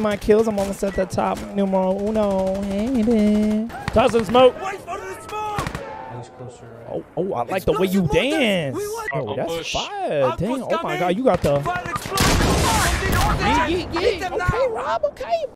my kills. I'm almost at the top. Numero uno. Hey there. Tossing smoke. Smoke. Oh, oh, I like the way you dance. Oh, that's fire. Dang. Oh my god, you got the. Yeah, yeah, yeah. Okay, now. Rob. Okay.